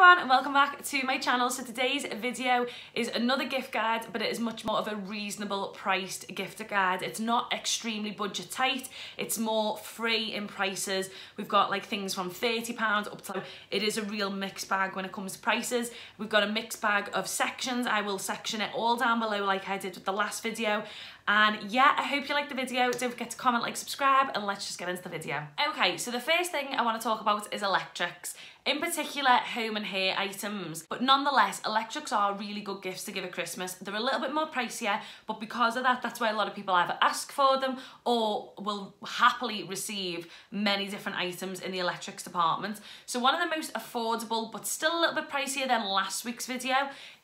everyone and welcome back to my channel. So today's video is another gift guide but it is much more of a reasonable priced gift guide. It's not extremely budget tight, it's more free in prices. We've got like things from £30 up to, it is a real mixed bag when it comes to prices. We've got a mixed bag of sections. I will section it all down below like I did with the last video and yeah, I hope you liked the video. Don't forget to comment, like, subscribe, and let's just get into the video. Okay, so the first thing I want to talk about is electrics in particular home and hair items. But nonetheless, electrics are really good gifts to give at Christmas. They're a little bit more pricier, but because of that, that's why a lot of people either ask for them or will happily receive many different items in the electrics department. So one of the most affordable, but still a little bit pricier than last week's video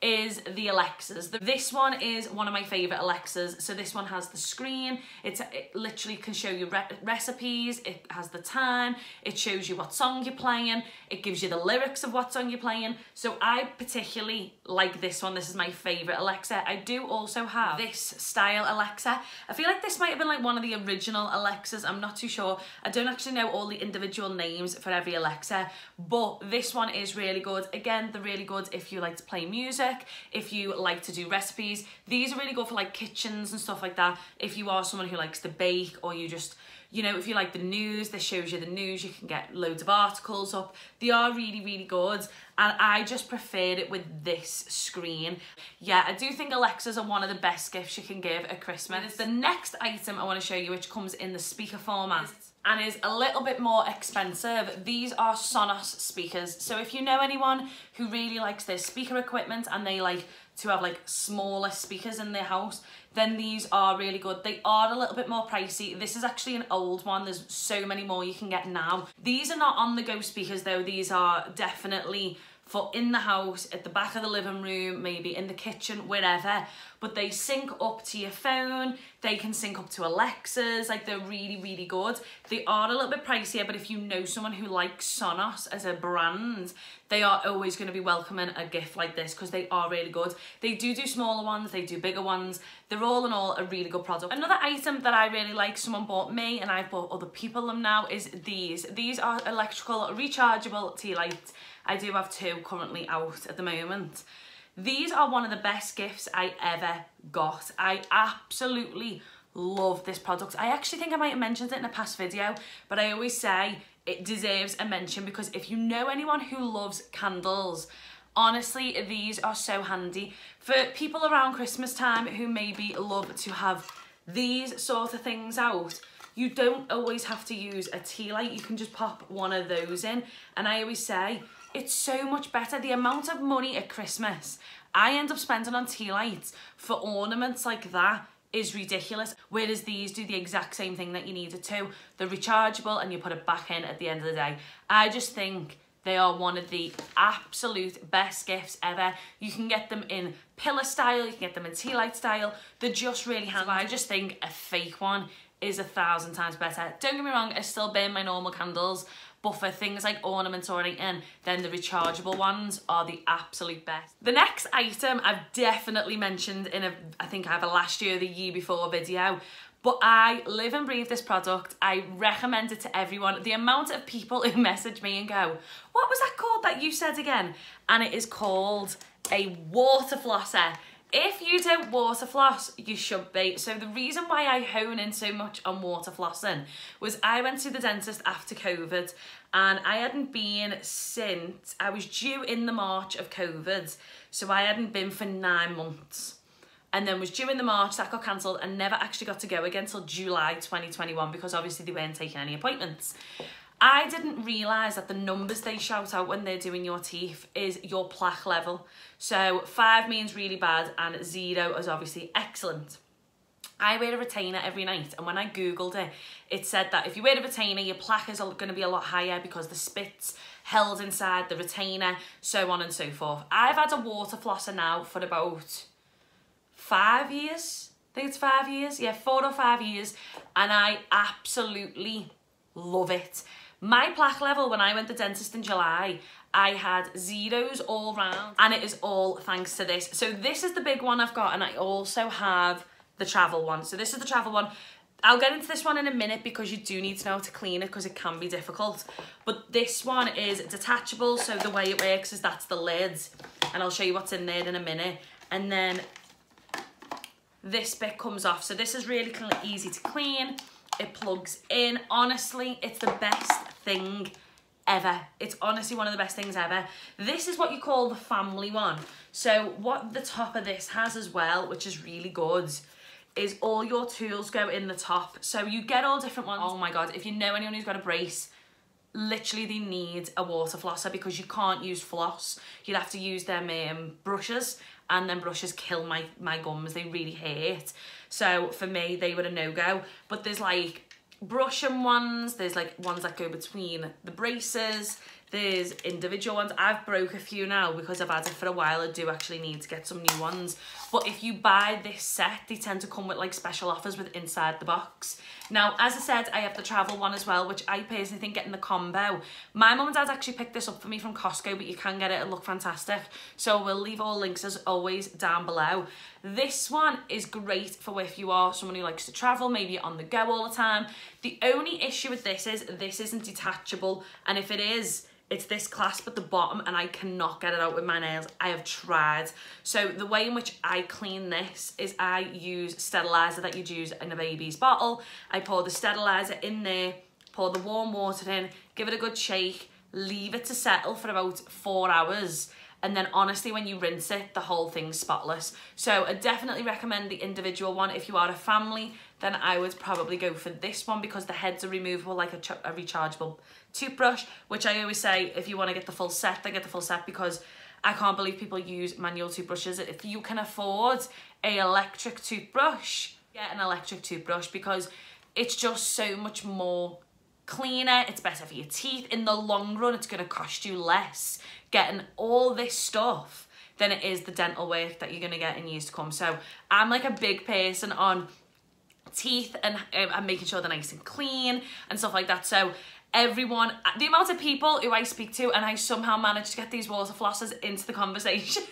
is the Alexas. This one is one of my favorite Alexas. So this one has the screen. It's, it literally can show you re recipes. It has the time. It shows you what song you're playing. It gives you the lyrics of what song you're playing. So I particularly like this one. This is my favorite Alexa. I do also have this style Alexa. I feel like this might have been like one of the original Alexas. I'm not too sure. I don't actually know all the individual names for every Alexa, but this one is really good. Again, they're really good if you like to play music, if you like to do recipes. These are really good for like kitchens and stuff like that. If you are someone who likes to bake or you just you know, if you like the news, this shows you the news, you can get loads of articles up. They are really, really good. And I just preferred it with this screen. Yeah, I do think Alexas are one of the best gifts you can give at Christmas. The next item I want to show you, which comes in the speaker format and is a little bit more expensive. These are Sonos speakers. So if you know anyone who really likes their speaker equipment and they like to have like smaller speakers in their house, then these are really good. They are a little bit more pricey. This is actually an old one. There's so many more you can get now. These are not on the go speakers though. These are definitely for in the house, at the back of the living room, maybe in the kitchen, wherever. But they sync up to your phone, they can sync up to Alexas, like they're really, really good. They are a little bit pricier, but if you know someone who likes Sonos as a brand, they are always going to be welcoming a gift like this because they are really good. They do do smaller ones, they do bigger ones. They're all in all a really good product. Another item that I really like, someone bought me and I've bought other people them now, is these. These are electrical rechargeable tea lights. I do have two currently out at the moment. These are one of the best gifts I ever got. I absolutely love this product. I actually think I might have mentioned it in a past video, but I always say it deserves a mention because if you know anyone who loves candles, honestly, these are so handy. For people around Christmas time who maybe love to have these sort of things out, you don't always have to use a tea light. You can just pop one of those in. And I always say, it's so much better. The amount of money at Christmas I end up spending on tea lights for ornaments like that is ridiculous. Whereas these do the exact same thing that you needed to. They're rechargeable and you put it back in at the end of the day. I just think they are one of the absolute best gifts ever. You can get them in pillar style, you can get them in tea light style. They're just really handy. I just think a fake one is a thousand times better. Don't get me wrong, I still burn my normal candles, for things like ornaments or anything, then the rechargeable ones are the absolute best. The next item I've definitely mentioned in a, I think I have a last year the year before video, but I live and breathe this product. I recommend it to everyone. The amount of people who message me and go, what was that called that you said again? And it is called a water flosser. If you don't water floss, you should be. So the reason why I hone in so much on water flossing was I went to the dentist after COVID and I hadn't been since, I was due in the March of COVID, so I hadn't been for nine months and then was due in the March, that got cancelled and never actually got to go again until July 2021 because obviously they weren't taking any appointments. I didn't realise that the numbers they shout out when they're doing your teeth is your plaque level. So five means really bad and zero is obviously excellent. I wear a retainer every night and when I googled it, it said that if you wear a retainer, your plaque is going to be a lot higher because the spit's held inside the retainer, so on and so forth. I've had a water flosser now for about five years. I think it's five years. Yeah, four or five years. And I absolutely love it. My plaque level when I went to the dentist in July, I had zeros all round and it is all thanks to this. So this is the big one I've got and I also have the travel one. So this is the travel one. I'll get into this one in a minute because you do need to know how to clean it because it can be difficult. But this one is detachable, so the way it works is that's the lid. And I'll show you what's in there in a minute. And then this bit comes off. So this is really easy to clean. It plugs in. Honestly, it's the best thing ever. It's honestly one of the best things ever. This is what you call the family one. So what the top of this has as well, which is really good, is all your tools go in the top. So you get all different ones. Oh my God, if you know anyone who's got a brace, literally they need a water flosser because you can't use floss. You'd have to use them um, brushes and then brushes kill my, my gums. They really hurt. So for me, they were a no-go. But there's like brushing ones. There's like ones that go between the braces. There's individual ones. I've broke a few now because I've had it for a while. I do actually need to get some new ones. But if you buy this set, they tend to come with like special offers with inside the box. Now, as I said, I have the travel one as well, which I personally think getting the combo. My mum and dad actually picked this up for me from Costco, but you can get it. It look fantastic. So we'll leave all links as always down below. This one is great for if you are someone who likes to travel, maybe on the go all the time. The only issue with this is this isn't detachable. And if it is, it's this clasp at the bottom and I cannot get it out with my nails. I have tried. So the way in which I clean this is I use sterilizer that you'd use in a baby's bottle. I pour the sterilizer in there, pour the warm water in, give it a good shake, leave it to settle for about four hours and then honestly when you rinse it the whole thing's spotless so I definitely recommend the individual one if you are a family then I would probably go for this one because the heads are removable like a, a rechargeable toothbrush which I always say if you want to get the full set then get the full set because I can't believe people use manual toothbrushes if you can afford a electric toothbrush get an electric toothbrush because it's just so much more cleaner, it's better for your teeth. In the long run, it's going to cost you less getting all this stuff than it is the dental work that you're going to get in years to come. So I'm like a big person on teeth and, um, and making sure they're nice and clean and stuff like that. So everyone, the amount of people who I speak to and I somehow manage to get these water flossers into the conversation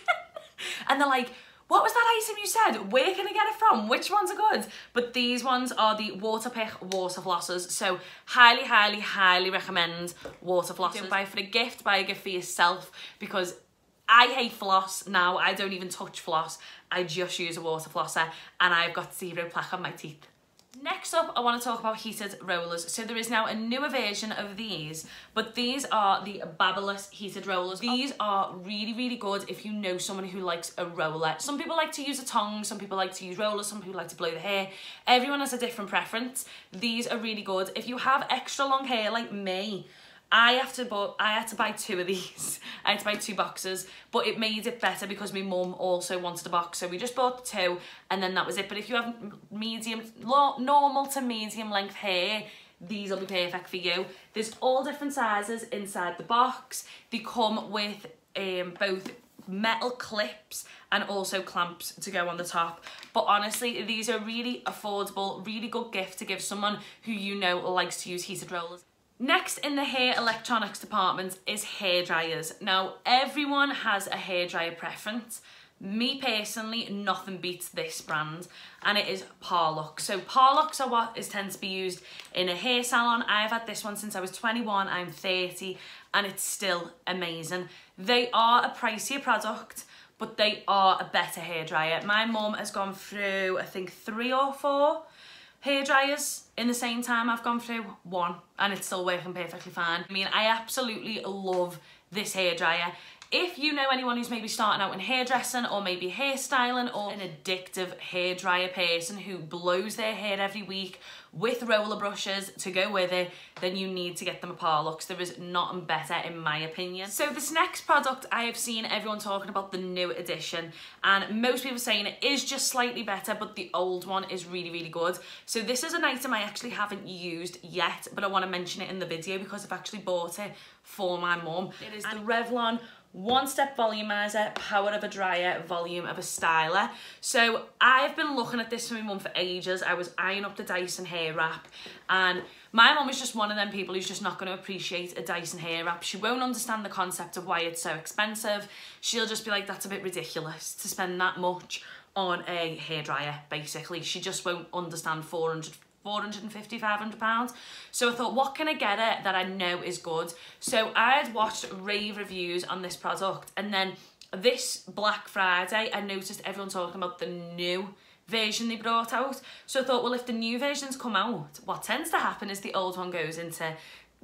and they're like, what was that item you said? Where can I get it from? Which ones are good? But these ones are the Waterpik water flossers. So highly, highly, highly recommend water flossers. Buy for a gift, buy a gift for yourself because I hate floss now. I don't even touch floss. I just use a water flosser and I've got zero plaque on my teeth. Next up, I want to talk about heated rollers. So there is now a newer version of these, but these are the Babyliss heated rollers. These are really, really good if you know someone who likes a roller. Some people like to use a tongue, some people like to use rollers, some people like to blow the hair. Everyone has a different preference. These are really good. If you have extra long hair like me, I have to I had to buy two of these. I had to buy two boxes, but it made it better because my mum also wanted a box. So we just bought two and then that was it. But if you have medium, normal to medium length hair, these will be perfect for you. There's all different sizes inside the box. They come with um, both metal clips and also clamps to go on the top but honestly these are really affordable really good gift to give someone who you know likes to use heated rollers Next in the hair electronics department is hair dryers. Now, everyone has a hair dryer preference. Me personally, nothing beats this brand, and it is Parlux. So Parlux are what is tends to be used in a hair salon. I've had this one since I was 21, I'm 30, and it's still amazing. They are a pricier product, but they are a better hair dryer. My mum has gone through, I think, three or four hair dryers in the same time I've gone through one and it's still working perfectly fine. I mean, I absolutely love this hair dryer. If you know anyone who's maybe starting out in hairdressing or maybe hairstyling or an addictive hairdryer person who blows their hair every week with roller brushes to go with it, then you need to get them a Parlux. There is nothing better in my opinion. So this next product I have seen everyone talking about the new edition and most people saying it is just slightly better but the old one is really really good. So this is an item I actually haven't used yet but I want to mention it in the video because I've actually bought it for my mum. It is the Revlon one step volumizer, power of a dryer, volume of a styler. So I've been looking at this for my mum for ages. I was eyeing up the Dyson Airwrap and my mum is just one of them people who's just not going to appreciate a Dyson Airwrap. She won't understand the concept of why it's so expensive. She'll just be like, that's a bit ridiculous to spend that much on a hairdryer, basically. She just won't understand 400 450, 500 pounds. So I thought, what can I get it that I know is good? So I had watched rave reviews on this product and then this Black Friday, I noticed everyone talking about the new version they brought out. So I thought, well, if the new versions come out, what tends to happen is the old one goes into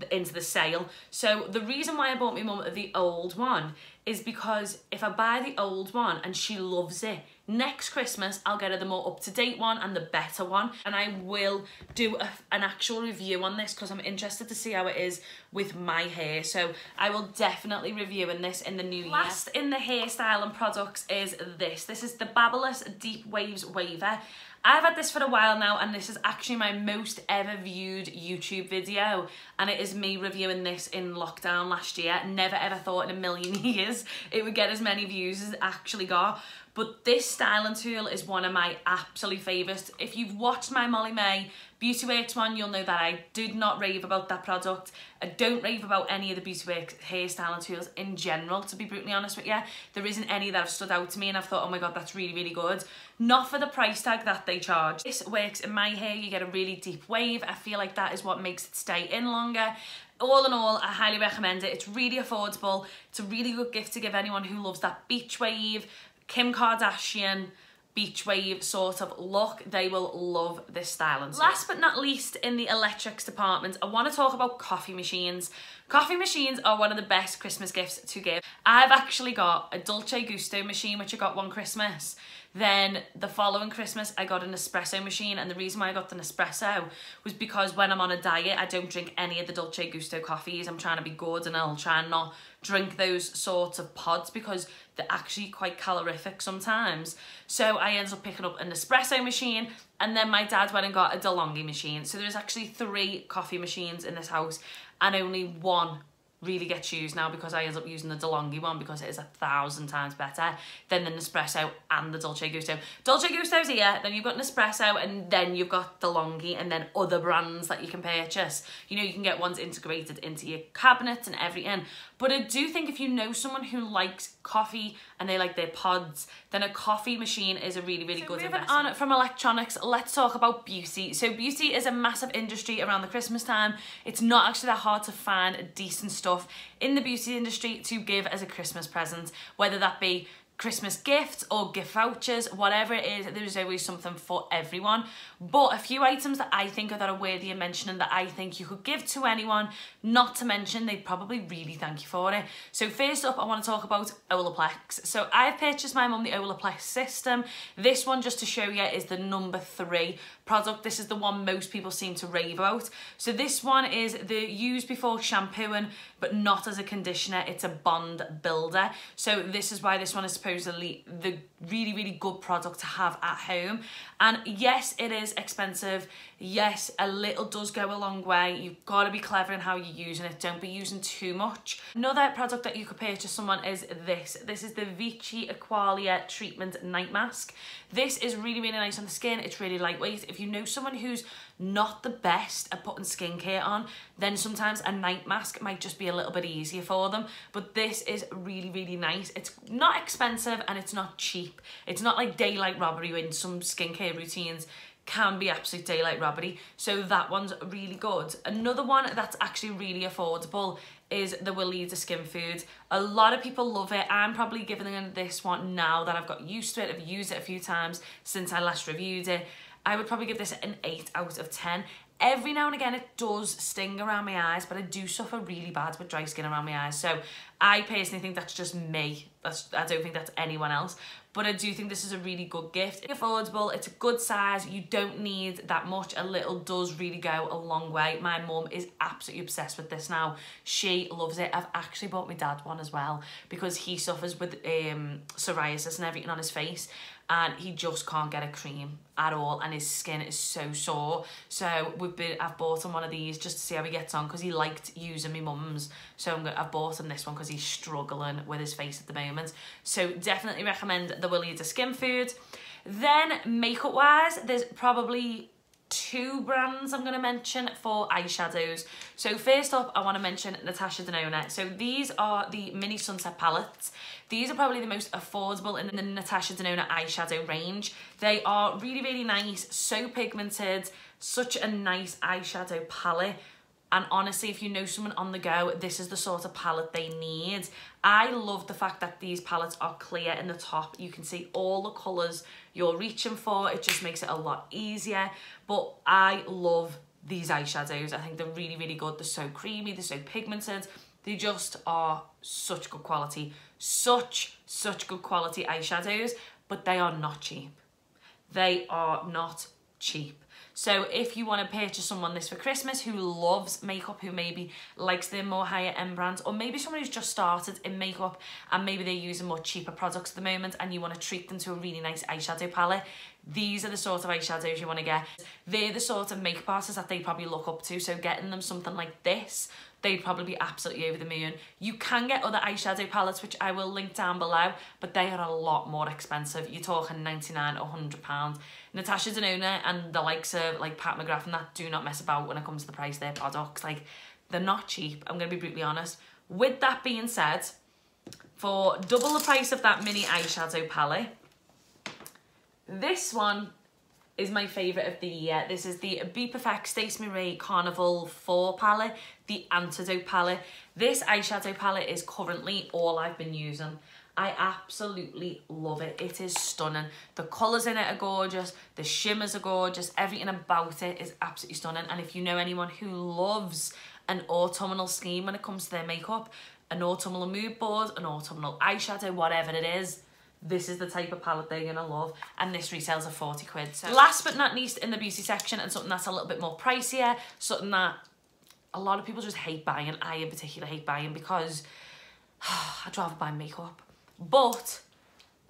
into the sale. So the reason why I bought my mum the old one is because if I buy the old one and she loves it, next Christmas I'll get her the more up-to-date one and the better one and I will do a, an actual review on this because I'm interested to see how it is with my hair so I will definitely review in this in the new year. Last in the hairstyle and products is this. This is the Babyliss Deep Waves Waver I've had this for a while now and this is actually my most ever viewed YouTube video and it is me reviewing this in lockdown last year. Never ever thought in a million years it would get as many views as it actually got. But this styling tool is one of my absolute favourites. If you've watched my Molly-Mae Beauty Works one, you'll know that I did not rave about that product. I don't rave about any of the Beauty Works hairstyling tools in general, to be brutally honest with you. There isn't any that have stood out to me and I've thought, oh my God, that's really, really good. Not for the price tag that they charge. This works in my hair, you get a really deep wave. I feel like that is what makes it stay in longer all in all, I highly recommend it. It's really affordable. It's a really good gift to give anyone who loves that beach wave, Kim Kardashian beach wave sort of look. They will love this style. And Last but not least in the electrics department, I want to talk about coffee machines. Coffee machines are one of the best Christmas gifts to give. I've actually got a Dolce Gusto machine, which I got one Christmas. Then the following Christmas, I got an espresso machine. And the reason why I got the Nespresso was because when I'm on a diet, I don't drink any of the Dolce Gusto coffees. I'm trying to be good and I'll try and not drink those sorts of pods because they're actually quite calorific sometimes. So I ended up picking up an espresso machine and then my dad went and got a DeLonghi machine. So there's actually three coffee machines in this house and only one really gets used now because I end up using the DeLonghi one because it is a thousand times better than the Nespresso and the Dolce Gusto. Dolce Gusto's here, then you've got Nespresso and then you've got DeLonghi and then other brands that you can purchase. You know, you can get ones integrated into your cabinets and everything. But I do think if you know someone who likes coffee and they like their pods, then a coffee machine is a really, really so good moving investment. on from electronics, let's talk about beauty. So beauty is a massive industry around the Christmas time. It's not actually that hard to find decent stuff in the beauty industry to give as a Christmas present, whether that be Christmas gifts or gift vouchers, whatever it is, there's always something for everyone. But a few items that I think are that are worthy of mentioning that I think you could give to anyone, not to mention they'd probably really thank you for it. So first up, I want to talk about Olaplex. So I've purchased my mum the Olaplex system. This one, just to show you, is the number three product. This is the one most people seem to rave about. So this one is the use before shampooing, but not as a conditioner. It's a bond builder. So this is why this one is supposedly the really, really good product to have at home. And yes, it is expensive. Yes, a little does go a long way. You've got to be clever in how you're using it. Don't be using too much. Another product that you could purchase someone is this. This is the Vichy Aqualia Treatment Night Mask. This is really, really nice on the skin. It's really lightweight. If you know someone who's not the best at putting skincare on, then sometimes a night mask might just be a little bit easier for them. But this is really, really nice. It's not expensive and it's not cheap. It's not like daylight robbery when some skincare routines can be absolute daylight robbery. So that one's really good. Another one that's actually really affordable is the Weleda Skin Food. A lot of people love it. I'm probably giving them this one now that I've got used to it. I've used it a few times since I last reviewed it. I would probably give this an 8 out of 10. Every now and again it does sting around my eyes, but I do suffer really bad with dry skin around my eyes. So I personally think that's just me. That's I don't think that's anyone else. But I do think this is a really good gift. It's affordable, it's a good size, you don't need that much. A little does really go a long way. My mum is absolutely obsessed with this now. She loves it. I've actually bought my dad one as well because he suffers with um, psoriasis and everything on his face and he just can't get a cream at all and his skin is so sore so we've been I've bought him one of these just to see how he gets on because he liked using my mum's so I'm gonna, I've bought him this one because he's struggling with his face at the moment so definitely recommend the Weleda Skin Food then makeup wise there's probably two brands I'm going to mention for eyeshadows. So first up, I want to mention Natasha Denona. So these are the mini sunset palettes. These are probably the most affordable in the Natasha Denona eyeshadow range. They are really, really nice, so pigmented, Such a nice eyeshadow palette. And honestly, if you know someone on the go, this is the sort of palette they need. I love the fact that these palettes are clear in the top. You can see all the colours you're reaching for. It just makes it a lot easier. But I love these eyeshadows. I think they're really, really good. They're so creamy, they're so pigmented. They just are such good quality. Such, such good quality eyeshadows, but they are not cheap. They are not cheap. So if you want to purchase someone this for Christmas who loves makeup, who maybe likes their more higher end brands, or maybe someone who's just started in makeup and maybe they're using more cheaper products at the moment and you want to treat them to a really nice eyeshadow palette, these are the sort of eyeshadows you want to get. They're the sort of makeup artists that they probably look up to, so getting them something like this they'd probably be absolutely over the moon. You can get other eyeshadow palettes, which I will link down below, but they are a lot more expensive. You're talking 99 or 100 pounds. Natasha Denona and the likes of like Pat McGrath and that do not mess about when it comes to the price of their products. Like, they're not cheap, I'm going to be brutally honest. With that being said, for double the price of that mini eyeshadow palette, this one is my favourite of the year. This is the BPerfect Stacey Marie Carnival 4 palette, the Antidote palette. This eyeshadow palette is currently all I've been using. I absolutely love it. It is stunning. The colours in it are gorgeous. The shimmers are gorgeous. Everything about it is absolutely stunning. And if you know anyone who loves an autumnal scheme when it comes to their makeup, an autumnal mood board, an autumnal eyeshadow, whatever it is, this is the type of palette they're gonna love and this retails at 40 quid so last but not least in the beauty section and something that's a little bit more pricier something that a lot of people just hate buying I in particular hate buying because I'd rather buy makeup but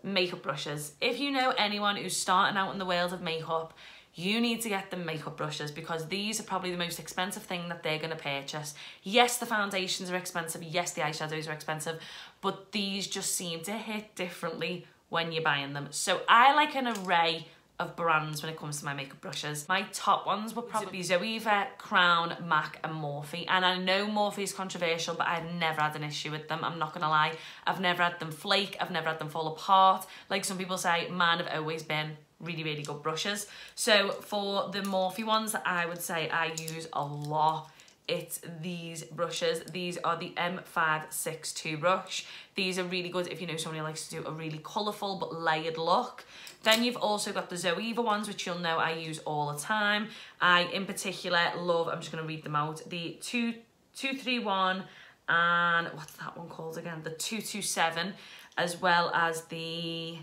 makeup brushes if you know anyone who's starting out in the world of makeup you need to get the makeup brushes because these are probably the most expensive thing that they're going to purchase. Yes, the foundations are expensive. Yes, the eyeshadows are expensive, but these just seem to hit differently when you're buying them. So I like an array of brands when it comes to my makeup brushes. My top ones would probably Zoeva, Crown, MAC and Morphe. And I know Morphe is controversial, but I've never had an issue with them. I'm not gonna lie. I've never had them flake. I've never had them fall apart. Like some people say, mine have always been really, really good brushes. So for the Morphe ones I would say I use a lot, it's these brushes. These are the M562 brush. These are really good if you know somebody likes to do a really colourful but layered look. Then you've also got the Zoeva ones, which you'll know I use all the time. I, in particular, love, I'm just going to read them out, the 2, 231 and what's that one called again? The 227, as well as the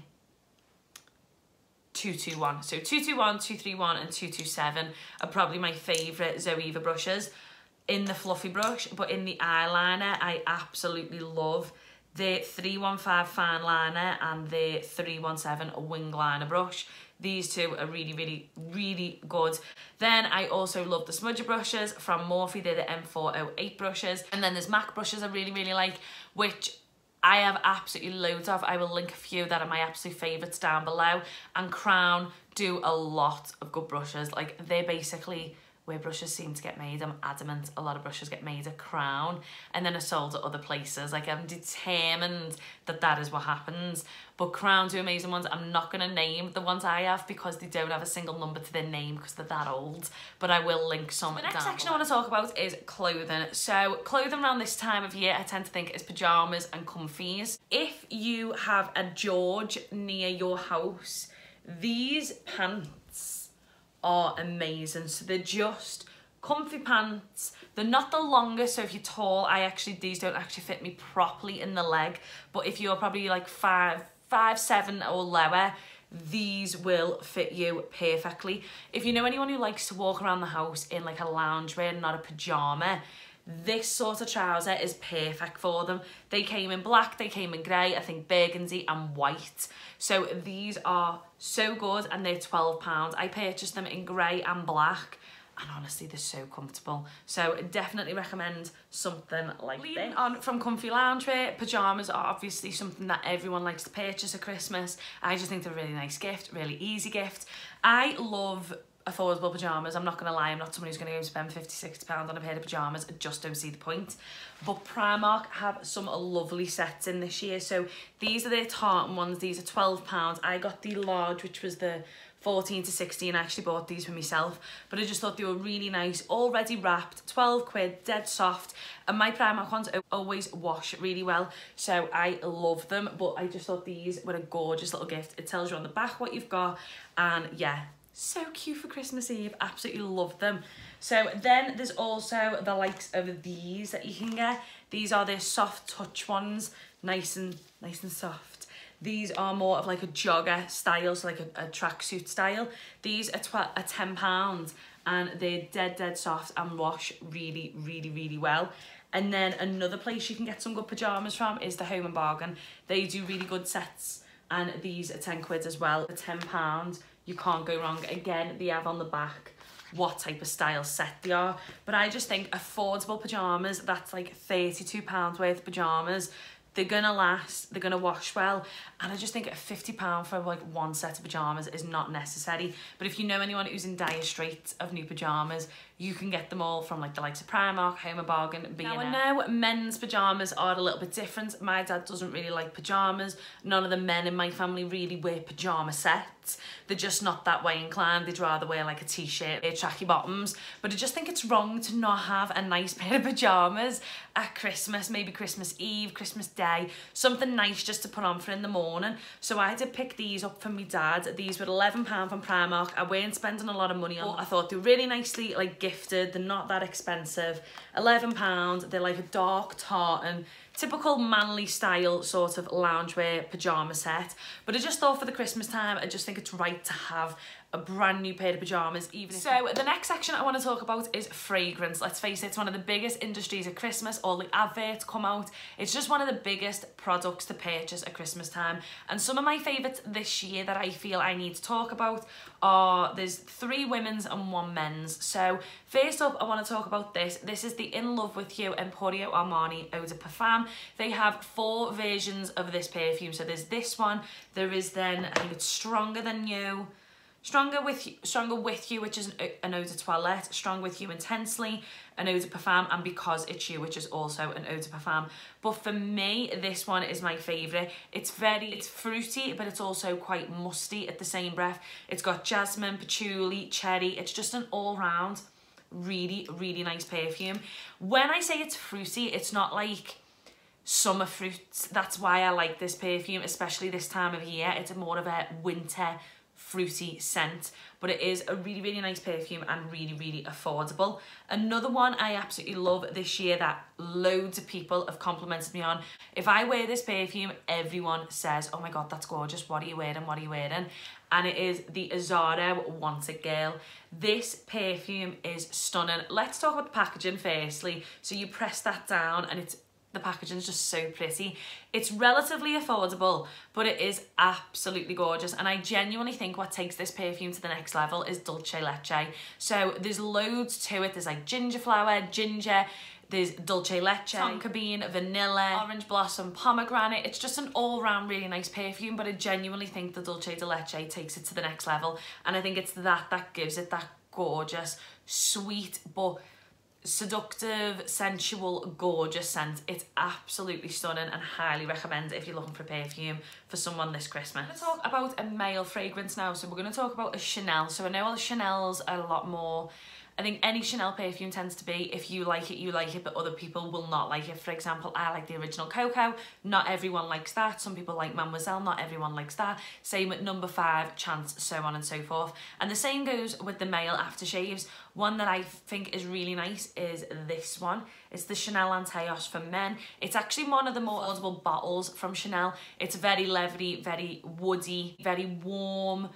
221. So 221, 231 and 227 are probably my favourite Zoeva brushes in the fluffy brush, but in the eyeliner, I absolutely love the 315 fine liner and the 317 wing liner brush. These two are really, really, really good. Then I also love the smudger brushes from Morphe. They're the M408 brushes. And then there's MAC brushes I really, really like, which I have absolutely loads of. I will link a few that are my absolute favourites down below. And Crown do a lot of good brushes. Like, they're basically where brushes seem to get made. I'm adamant a lot of brushes get made at Crown and then are sold at other places. Like I'm determined that that is what happens. But Crown do amazing ones. I'm not going to name the ones I have because they don't have a single number to their name because they're that old. But I will link some The next section. I want to talk about is clothing. So clothing around this time of year I tend to think is pyjamas and comfies. If you have a George near your house, these pants are amazing. So they're just comfy pants. They're not the longest, so if you're tall, I actually, these don't actually fit me properly in the leg. But if you're probably like five, five, seven or lower, these will fit you perfectly. If you know anyone who likes to walk around the house in like a loungewear not a pyjama, this sort of trouser is perfect for them. They came in black, they came in grey, I think burgundy and white. So these are so good and they're £12. I purchased them in grey and black and honestly they're so comfortable so definitely recommend something like Leading this. on from comfy loungewear pyjamas are obviously something that everyone likes to purchase at Christmas I just think they're a really nice gift really easy gift I love affordable pyjamas. I'm not going to lie, I'm not someone who's going to spend 50, 60 pounds on a pair of pyjamas. I just don't see the point. But Primark have some lovely sets in this year. So these are their tartan ones. These are 12 pounds. I got the large, which was the 14 to 16. I actually bought these for myself, but I just thought they were really nice, already wrapped, 12 quid, dead soft. And my Primark ones always wash really well, so I love them. But I just thought these were a gorgeous little gift. It tells you on the back what you've got, and yeah, so cute for Christmas Eve. Absolutely love them. So then there's also the likes of these that you can get. These are the soft touch ones, nice and nice and soft. These are more of like a jogger style, so like a, a tracksuit style. These are, are £10 and they're dead, dead soft and wash really, really, really well. And then another place you can get some good pyjamas from is the Home and Bargain. They do really good sets and these are 10 quid as well. For £10, you can't go wrong. Again, they have on the back what type of style set they are. But I just think affordable pyjamas, that's like £32 worth of pyjamas they're gonna last, they're gonna wash well, and I just think £50 for like one set of pyjamas is not necessary. But if you know anyone who's in dire straits of new pyjamas, you can get them all from like the likes of Primark, Home Bargain, B&M. Now I know men's pyjamas are a little bit different. My dad doesn't really like pyjamas. None of the men in my family really wear pyjama sets. They're just not that way inclined. They'd rather wear like a t-shirt, wear tracky bottoms. But I just think it's wrong to not have a nice pair of pyjamas at Christmas, maybe Christmas Eve, Christmas Day, something nice just to put on for in the morning. So I had to pick these up for my dad. These were £11 from Primark. I weren't spending a lot of money on them. I thought they were really nicely like gifted. They're not that expensive. £11. They're like a dark tartan typical manly style sort of loungewear pyjama set. But I just thought for the Christmas time I just think it's right to have a brand new pair of pyjamas even so the next section I want to talk about is fragrance. Let's face it it's one of the biggest industries at Christmas. All the adverts come out. It's just one of the biggest products to purchase at Christmas time. And some of my favorites this year that I feel I need to talk about are there's three women's and one men's. So first up I want to talk about this this is the In Love With You Emporio Armani Eau de Parfum they have four versions of this perfume so there's this one there is then I think it's Stronger Than You Stronger with you, Stronger with you, which is an, uh, eau de toilette. Strong with you intensely, an eau de parfum, and because it's you, which is also an eau de parfum. But for me, this one is my favourite. It's very, it's fruity, but it's also quite musty at the same breath. It's got jasmine, patchouli, cherry. It's just an all-round really, really nice perfume. When I say it's fruity, it's not like summer fruits. That's why I like this perfume, especially this time of year. It's more of a winter fruity scent but it is a really really nice perfume and really really affordable another one i absolutely love this year that loads of people have complimented me on if i wear this perfume everyone says oh my god that's gorgeous what are you wearing what are you wearing and it is the Azzaro Wanted Girl. This perfume is stunning. Let's talk about the packaging firstly. So you press that down and it's the packaging is just so pretty. It's relatively affordable, but it is absolutely gorgeous. And I genuinely think what takes this perfume to the next level is Dulce Leche. So there's loads to it. There's like ginger flower, ginger, there's Dulce Leche, tonka bean, vanilla, orange blossom, pomegranate. It's just an all-round really nice perfume, but I genuinely think the Dulce de Leche takes it to the next level. And I think it's that that gives it that gorgeous, sweet, but seductive, sensual, gorgeous scent. It's absolutely stunning and highly recommend it if you're looking for perfume for someone this Christmas. We're going to talk about a male fragrance now. So we're going to talk about a Chanel. So I know all the Chanels are a lot more I think any Chanel perfume tends to be, if you like it, you like it, but other people will not like it. For example, I like the original Coco. Not everyone likes that. Some people like Mademoiselle. Not everyone likes that. Same with number five, Chance, so on and so forth. And the same goes with the male aftershaves. One that I think is really nice is this one. It's the Chanel Antaeus for men. It's actually one of the more affordable bottles from Chanel. It's very leathery, very woody, very warm,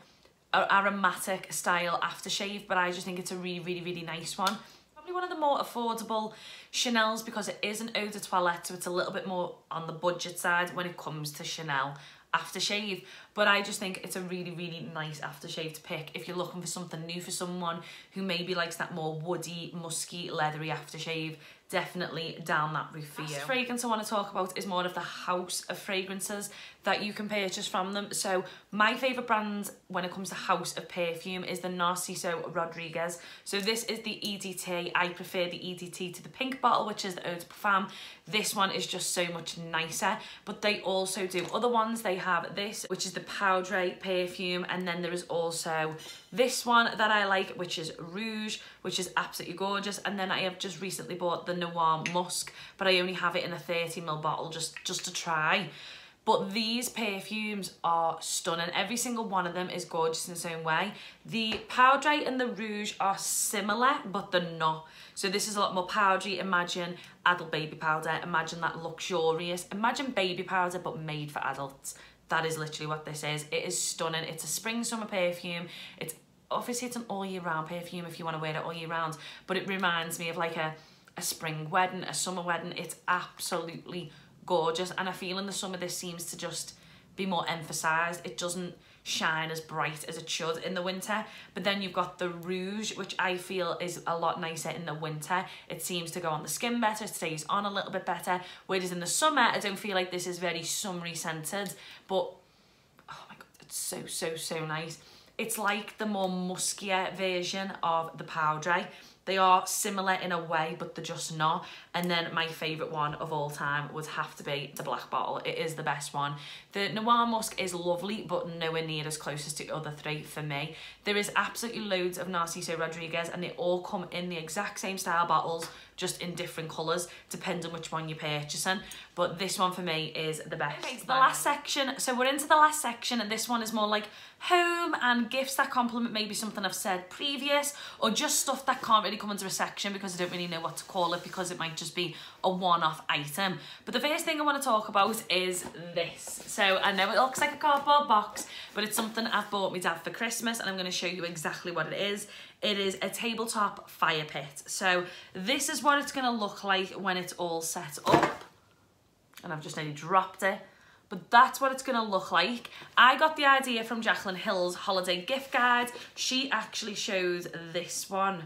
aromatic style aftershave, but I just think it's a really, really, really nice one. Probably one of the more affordable Chanel's because it is an eau de toilette, so it's a little bit more on the budget side when it comes to Chanel aftershave but I just think it's a really really nice aftershave to pick if you're looking for something new for someone who maybe likes that more woody musky leathery aftershave definitely down that route for you. Last fragrance I want to talk about is more of the house of fragrances that you can purchase from them. So my favourite brand when it comes to house of perfume is the Narciso Rodriguez. So this is the EDT. I prefer the EDT to the pink bottle, which is the Eau de Parfum. This one is just so much nicer, but they also do other ones. They have this, which is the Poudre perfume, and then there is also this one that I like, which is Rouge, which is absolutely gorgeous. And then I have just recently bought the Noir Musk, but I only have it in a 30ml bottle just, just to try. But these perfumes are stunning. Every single one of them is gorgeous in its own way. The Poudre and the Rouge are similar, but they're not. So this is a lot more powdery. Imagine adult baby powder. Imagine that luxurious. Imagine baby powder, but made for adults. That is literally what this is. It is stunning. It's a spring summer perfume. It's obviously it's an all year round perfume if you want to wear it all year round, but it reminds me of like a, a spring wedding, a summer wedding. It's absolutely gorgeous and I feel in the summer this seems to just be more emphasized. It doesn't shine as bright as it should in the winter. But then you've got the rouge, which I feel is a lot nicer in the winter. It seems to go on the skin better, it stays on a little bit better. Whereas in the summer, I don't feel like this is very summery scented, but oh my God, it's so, so, so nice. It's like the more muskier version of the Poudre. They are similar in a way, but they're just not. And then my favourite one of all time would have to be the black bottle. It is the best one. The Noir Musk is lovely, but nowhere near as close as the other three for me. There is absolutely loads of Narciso Rodriguez and they all come in the exact same style bottles, just in different colours, depending on which one you're purchasing. But this one for me is the best. Okay, the last section. So we're into the last section and this one is more like home and gifts that complement maybe something I've said previous or just stuff that can't really come into a section because I don't really know what to call it because it might just be a one-off item. But the first thing I want to talk about is this. So I know it looks like a cardboard box, but it's something I've bought my dad for Christmas and I'm going to show you exactly what it is. It is a tabletop fire pit. So this is what it's going to look like when it's all set up. And I've just nearly dropped it but that's what it's going to look like. I got the idea from Jacqueline Hill's holiday gift guide. She actually shows this one.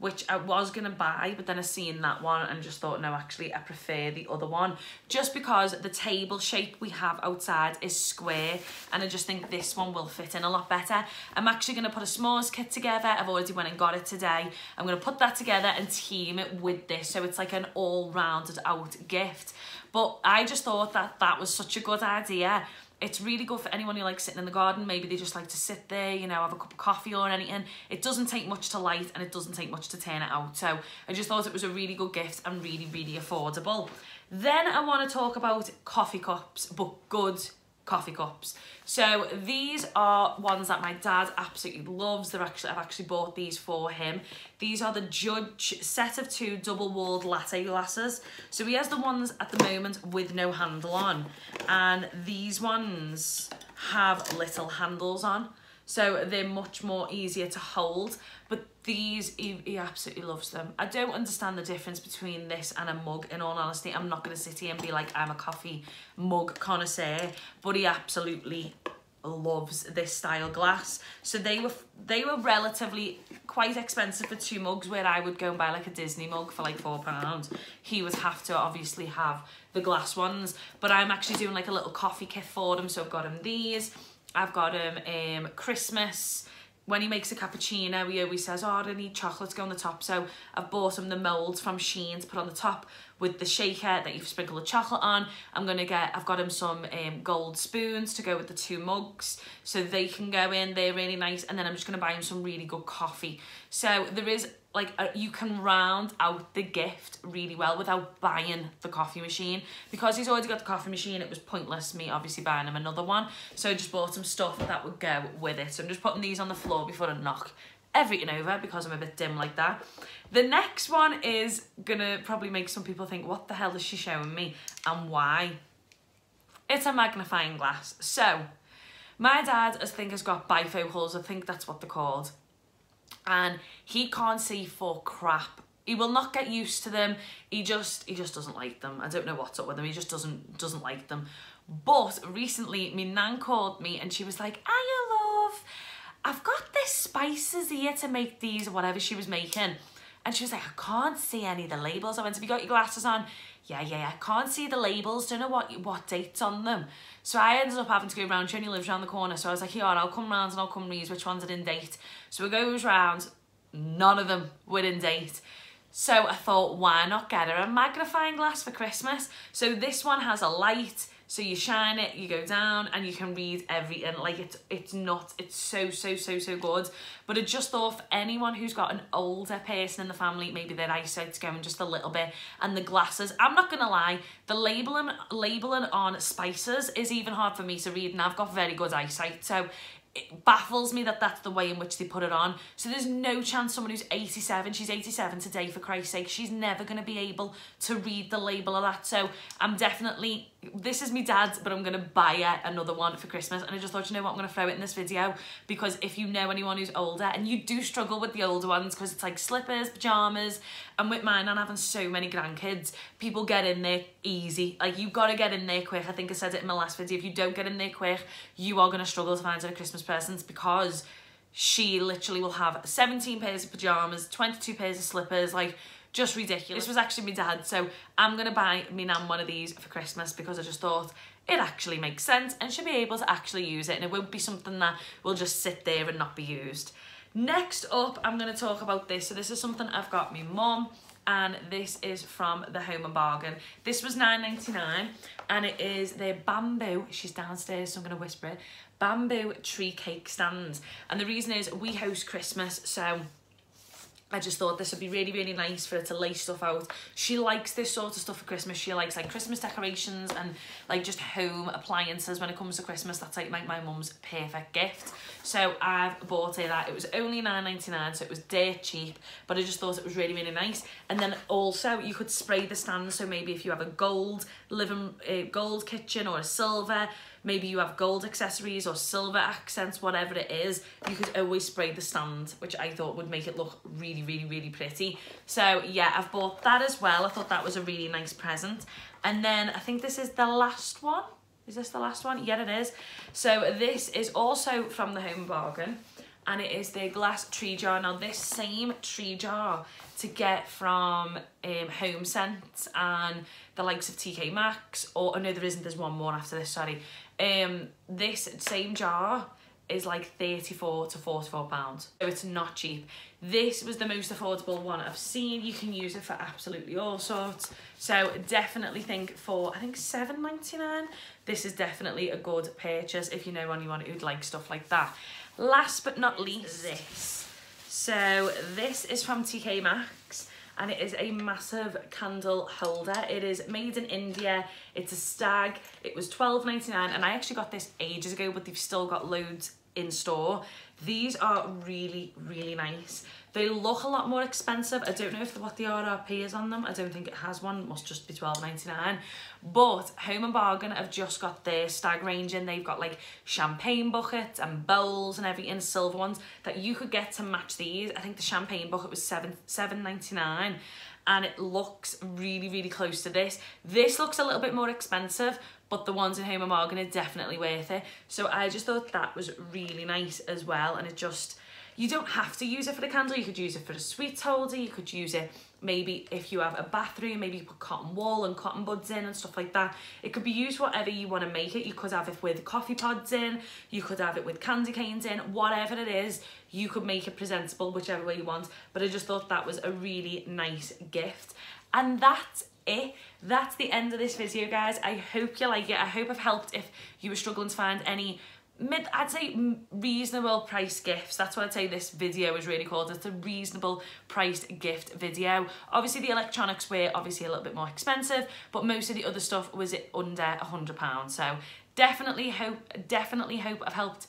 Which I was gonna buy, but then I seen that one and just thought, no, actually I prefer the other one. Just because the table shape we have outside is square and I just think this one will fit in a lot better. I'm actually gonna put a s'mores kit together. I've already went and got it today. I'm gonna put that together and team it with this so it's like an all rounded out gift. But I just thought that that was such a good idea. It's really good for anyone who likes sitting in the garden. Maybe they just like to sit there, you know, have a cup of coffee or anything. It doesn't take much to light and it doesn't take much to turn it out. So I just thought it was a really good gift and really, really affordable. Then I want to talk about coffee cups, but good coffee cups. So these are ones that my dad absolutely loves. They're actually I've actually bought these for him. These are the Judge set of two double-walled latte glasses. So he has the ones at the moment with no handle on. And these ones have little handles on. So they're much more easier to hold. But these, he, he absolutely loves them. I don't understand the difference between this and a mug, in all honesty. I'm not going to sit here and be like, I'm a coffee mug connoisseur. But he absolutely loves this style glass so they were they were relatively quite expensive for two mugs where I would go and buy like a Disney mug for like four pounds he would have to obviously have the glass ones but I'm actually doing like a little coffee kit for them so I've got him these I've got him um Christmas when he makes a cappuccino, he always says, oh, I need chocolate to go on the top. So I've bought him the moulds from Shein to put on the top with the shaker that you've sprinkled the chocolate on. I'm going to get, I've got him some um, gold spoons to go with the two mugs so they can go in. They're really nice. And then I'm just going to buy him some really good coffee. So there is like a, you can round out the gift really well without buying the coffee machine. Because he's already got the coffee machine it was pointless me obviously buying him another one. So I just bought some stuff that would go with it. So I'm just putting these on the floor before I knock everything over because I'm a bit dim like that. The next one is gonna probably make some people think what the hell is she showing me and why? It's a magnifying glass. So my dad I think has got bifocals. I think that's what they're called and he can't see for crap. He will not get used to them. He just he just doesn't like them. I don't know what's up with him he just doesn't doesn't like them. But recently my nan called me and she was like you love. I've got this spices here to make these or whatever she was making. And she was like, I can't see any of the labels. I went, have you got your glasses on? Yeah, yeah, I can't see the labels. Don't know what what dates on them. So I ended up having to go round. She only lives around the corner. So I was like, yeah, I'll come round and I'll come read which ones are in date. So it goes round. None of them were in date. So I thought, why not get her a magnifying glass for Christmas? So this one has a light so you shine it, you go down and you can read everything. Like it's it's not, it's so, so, so, so good. But I just thought for anyone who's got an older person in the family, maybe their eyesight's going just a little bit and the glasses, I'm not gonna lie, the labeling, labeling on spices is even hard for me to read and I've got very good eyesight. So it baffles me that that's the way in which they put it on. So there's no chance someone who's 87, she's 87 today for Christ's sake, she's never going to be able to read the label of that. So I'm definitely, this is me dad's, but I'm to buy it another one for Christmas. And I just thought, you know what, I'm to throw it in this video because if you know anyone who's older and you do struggle with the older ones because it's like slippers, pyjamas, and with mine and having so many grandkids, people get in there easy. Like you've got to get in there quick. I think I said it in my last video. If you don't get in there quick, you are to struggle to find a Christmas presents because she literally will have 17 pairs of pyjamas, 22 pairs of slippers, like just ridiculous. This was actually my dad, so I'm gonna buy me nan one of these for Christmas because I just thought it actually makes sense and she'll be able to actually use it and it won't be something that will just sit there and not be used. Next up, I'm gonna talk about this. So this is something I've got me mum and this is from the Home and Bargain. This was 9.99 and it is their bamboo, she's downstairs so I'm going to whisper it, bamboo tree cake stand. And the reason is we host Christmas so I just thought this would be really, really nice for her to lay stuff out. She likes this sort of stuff for Christmas. She likes like Christmas decorations and like just home appliances when it comes to Christmas. That's like my, my mum's perfect gift. So I've bought her that. It was only nine ninety nine, so it was dirt cheap, but I just thought it was really, really nice. And then also you could spray the stand. So maybe if you have a gold living, uh, gold kitchen or a silver, maybe you have gold accessories or silver accents, whatever it is, you could always spray the stand, which I thought would make it look really, really, really pretty. So yeah, I've bought that as well. I thought that was a really nice present. And then I think this is the last one. Is this the last one? Yeah, it is. So this is also from the Home Bargain and it is the glass tree jar. Now this same tree jar to get from um, Home Sense and the likes of TK Maxx, or oh, no there isn't, there's one more after this, sorry. Um, this same jar is like 34 to 44 pounds. So it's not cheap. This was the most affordable one i've seen. You can use it for absolutely all sorts. So definitely think for i think 7.99 this is definitely a good purchase if you know anyone who'd like stuff like that. Last but not least this. so this is from tk maxx and it is a massive candle holder. It is made in India. It's a stag. It was $12.99 and I actually got this ages ago, but they've still got loads in store. These are really, really nice. They look a lot more expensive. I don't know if the, what the RRP is on them. I don't think it has one. It must just be twelve ninety nine. But Home and Bargain have just got their stag range in. They've got like champagne buckets and bowls and everything, silver ones that you could get to match these. I think the champagne bucket was seven seven ninety nine and it looks really, really close to this. This looks a little bit more expensive, but the ones in Home and Bargain are definitely worth it. So I just thought that was really nice as well. And it just, you don't have to use it for the candle. You could use it for a sweet holder. You could use it maybe if you have a bathroom, maybe you put cotton wool and cotton buds in and stuff like that. It could be used whatever you want to make it. You could have it with coffee pods in, you could have it with candy canes in, whatever it is, you could make it presentable whichever way you want. But I just thought that was a really nice gift. And that's it. That's the end of this video, guys. I hope you like it. I hope I've helped if you were struggling to find any mid I'd say reasonable price gifts. That's what I'd say this video is really called. It's a reasonable priced gift video. Obviously the electronics were obviously a little bit more expensive but most of the other stuff was under a hundred pounds. So definitely hope definitely hope I've helped.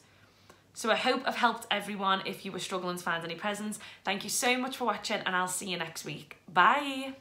So I hope I've helped everyone if you were struggling to find any presents. Thank you so much for watching and I'll see you next week. Bye